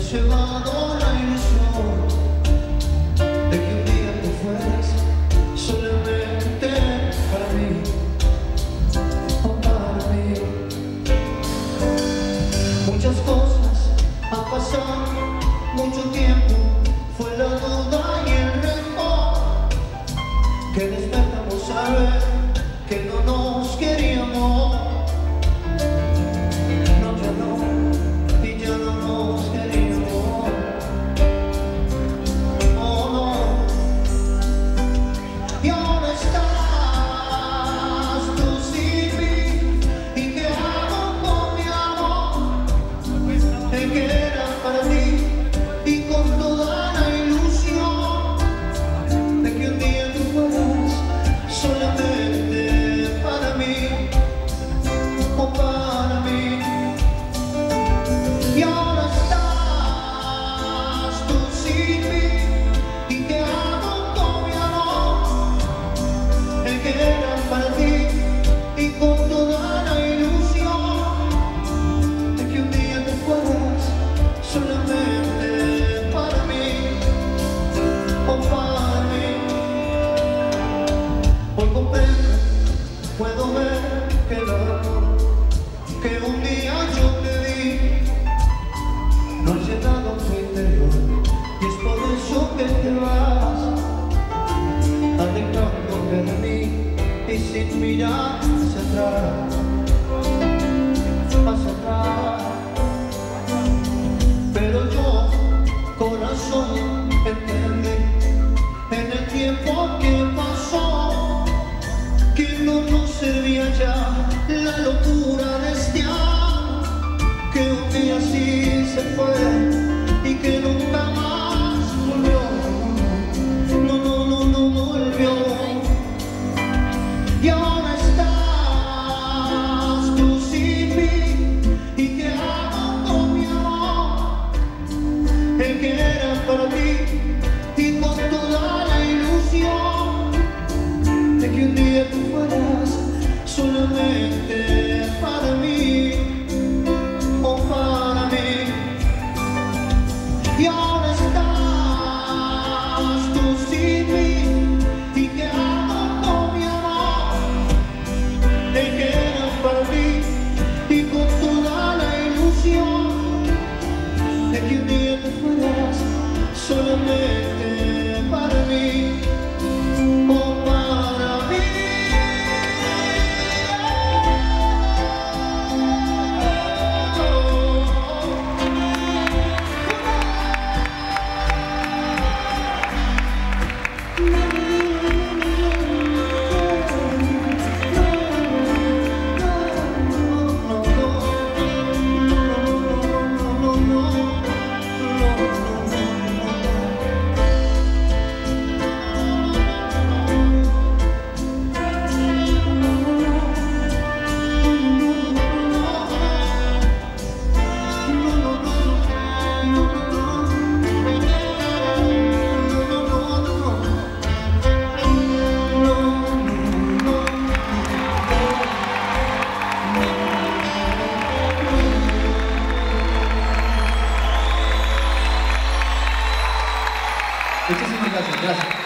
雪花多软 sin mirar hacia atrás, Muchísimas gracias, gracias.